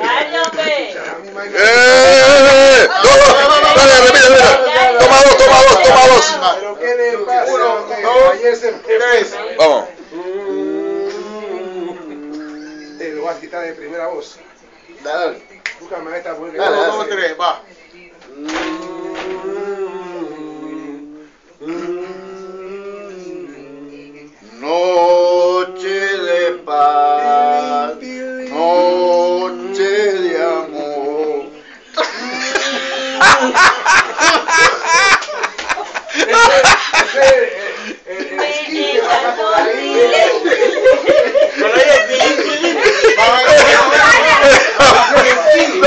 ¡Cállate! ¡Eh! No, dale, repite, repite. Toma dos, toma dos, toma dos. ¿Pero qué le pasa? Uno, dos, tres. Vamos. Te lo vas a quitar de primera voz. Dale, Búscame esta dale, no, dale. no, Dos, tres, va. No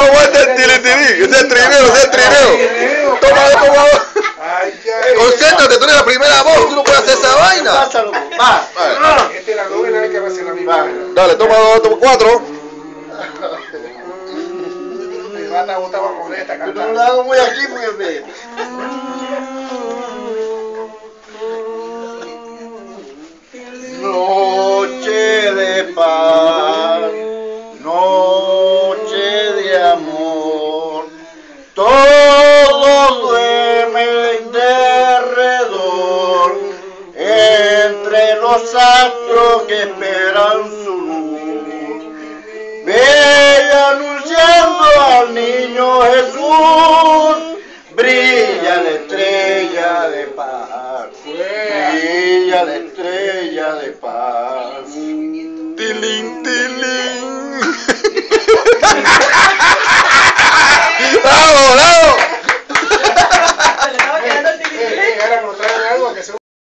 aguanta el tiritín, ese es trineo, ese es trineo. Toma toma Concéntrate, tú eres la primera voz, tú no puedes hacer esa vaina. Pásalo, va. Esta es la novena vez que va a ser la misma. Dale, toma dos, toma cuatro. Bata botaba con esta Yo no cantando. lo hago muy aquí me... Noche de paz, noche de amor, todos duermen derredor, entre los astros que esperan su niño Jesús brilla la estrella de paz, brilla la estrella de paz. Tilín, tilín.